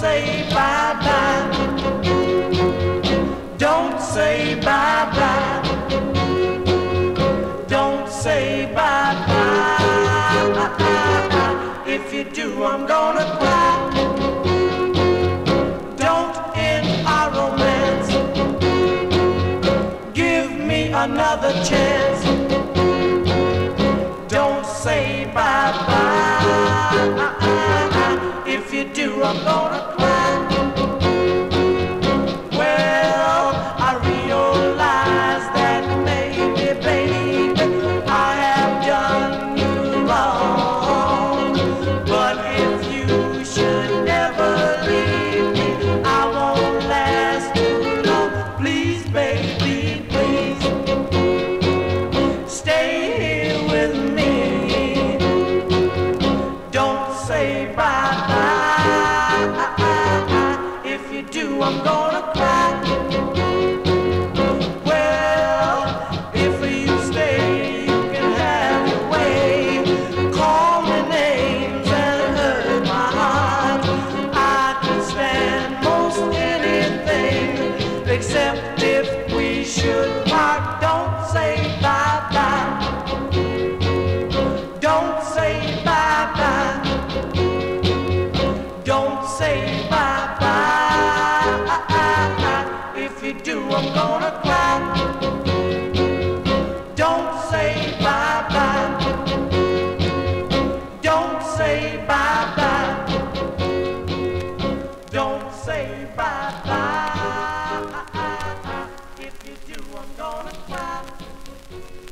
say bye-bye. Don't say bye-bye. Don't say bye-bye. If you do, I'm gonna cry. Don't end our romance. Give me another chance. Don't say bye-bye. If you do, I'm gonna cry. except if we should part. Don't say bye bye. Don't say bye bye. Don't say bye bye. If you do, I'm gonna cry. Don't say bye bye. Don't say bye bye. Don't say bye bye. If you do, I'm gonna cry.